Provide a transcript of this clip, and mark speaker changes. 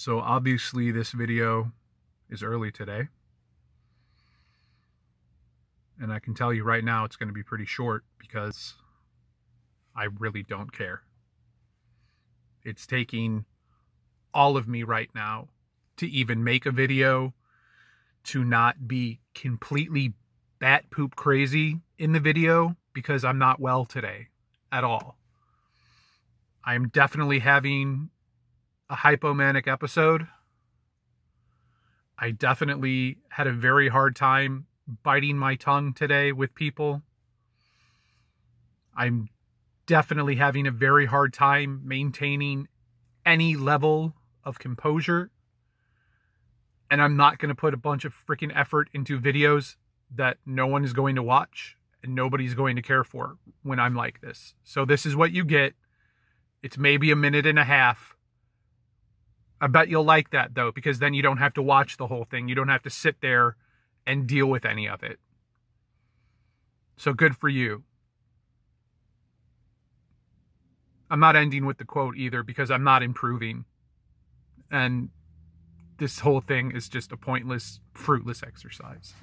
Speaker 1: So obviously this video is early today. And I can tell you right now it's going to be pretty short because I really don't care. It's taking all of me right now to even make a video, to not be completely bat poop crazy in the video because I'm not well today at all. I'm definitely having a hypomanic episode. I definitely had a very hard time biting my tongue today with people. I'm definitely having a very hard time maintaining any level of composure. And I'm not going to put a bunch of freaking effort into videos that no one is going to watch and nobody's going to care for when I'm like this. So this is what you get. It's maybe a minute and a half I bet you'll like that though, because then you don't have to watch the whole thing. You don't have to sit there and deal with any of it. So good for you. I'm not ending with the quote either because I'm not improving. And this whole thing is just a pointless, fruitless exercise.